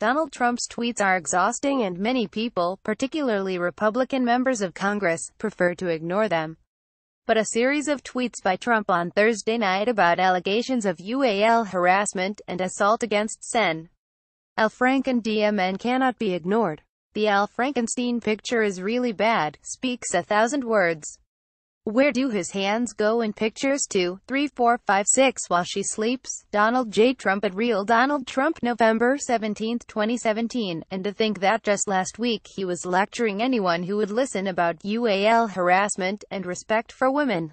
Donald Trump's tweets are exhausting and many people, particularly Republican members of Congress, prefer to ignore them. But a series of tweets by Trump on Thursday night about allegations of UAL harassment and assault against Sen. Al Franken DMN cannot be ignored. The Al Frankenstein picture is really bad, speaks a thousand words. Where do his hands go in pictures 2, 3, 4, 5, 6 while she sleeps? Donald J. Trump at Real Donald Trump November 17, 2017, and to think that just last week he was lecturing anyone who would listen about UAL harassment and respect for women.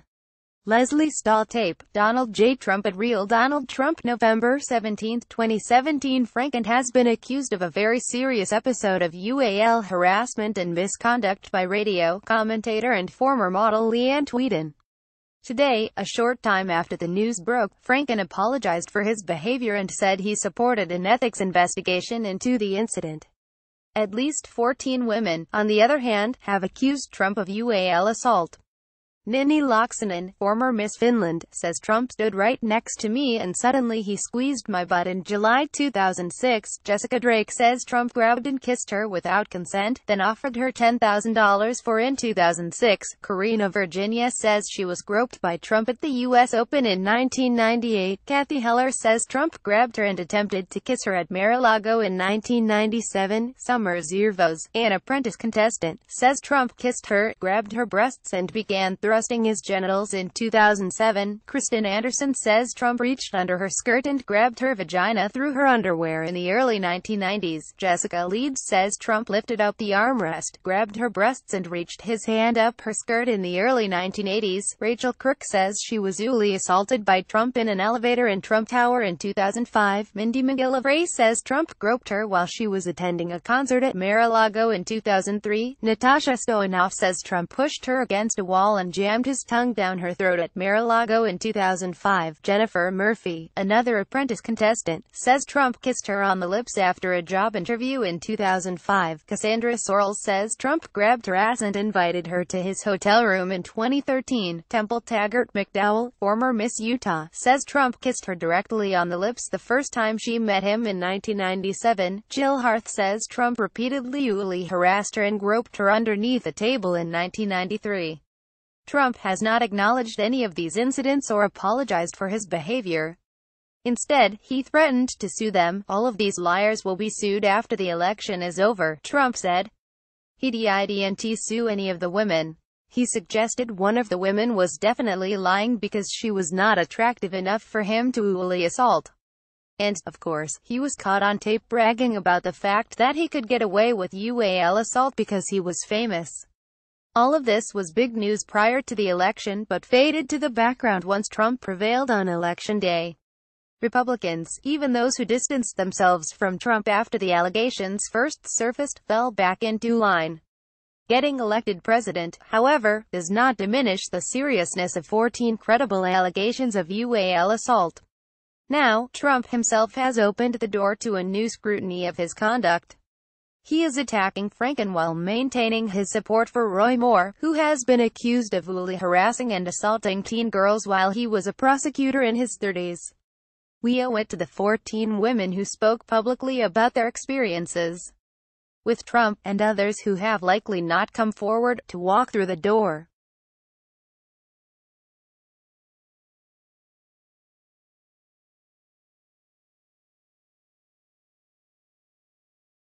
Lesley Stahl tape, Donald J. Trump at Real Donald Trump November 17, 2017 Franken has been accused of a very serious episode of UAL harassment and misconduct by radio commentator and former model Leeann Tweeden. Today, a short time after the news broke, Franken apologized for his behavior and said he supported an ethics investigation into the incident. At least 14 women, on the other hand, have accused Trump of UAL assault. Ninni Laaksonen, former Miss Finland, says Trump stood right next to me and suddenly he squeezed my butt in July 2006. Jessica Drake says Trump grabbed and kissed her without consent, then offered her $10,000 for in 2006. Karena Virginia says she was groped by Trump at the U.S. Open in 1998. Cathy Heller says Trump grabbed her and attempted to kiss her at Mar-a-Lago in 1997. Summer Zervos, an apprentice contestant, says Trump kissed her, grabbed her breasts and began throwing thrusting his genitals in 2007. Kristin Anderson says Trump reached under her skirt and grabbed her vagina through her underwear in the early 1990s. Jessica Leeds says Trump lifted up the armrest, grabbed her breasts and reached his hand up her skirt in the early 1980s. Rachel Crook says she was usually assaulted by Trump in an elevator in Trump Tower in 2005. Mindy McGillivray says Trump groped her while she was attending a concert at Mar-a-Lago in 2003. Natasha Stoynoff says Trump pushed her against a wall and jammed his tongue down her throat at Mar-a-Lago in 2005. Jennifer Murphy, another apprentice contestant, says Trump kissed her on the lips after a job interview in 2005. Cassandra Sorrell says Trump grabbed her ass and invited her to his hotel room in 2013. Temple Taggart McDowell, former Miss Utah, says Trump kissed her directly on the lips the first time she met him in 1997. Jill Harth says Trump repeatedly harassed her and groped her underneath a table in 1993. Trump has not acknowledged any of these incidents or apologized for his behavior. Instead, he threatened to sue them. All of these liars will be sued after the election is over, Trump said. He didn't sue any of the women. He suggested one of the women was definitely lying because she was not attractive enough for him to usually assault. And, of course, he was caught on tape bragging about the fact that he could get away with UAL assault because he was famous. All of this was big news prior to the election but faded to the background once Trump prevailed on Election Day. Republicans, even those who distanced themselves from Trump after the allegations first surfaced, fell back into line. Getting elected president, however, does not diminish the seriousness of 14 credible allegations of UAL assault. Now, Trump himself has opened the door to a new scrutiny of his conduct. He is attacking Franken while maintaining his support for Roy Moore, who has been accused of bully harassing and assaulting teen girls while he was a prosecutor in his 30s. We owe it to the 14 women who spoke publicly about their experiences with Trump, and others who have likely not come forward, to walk through the door.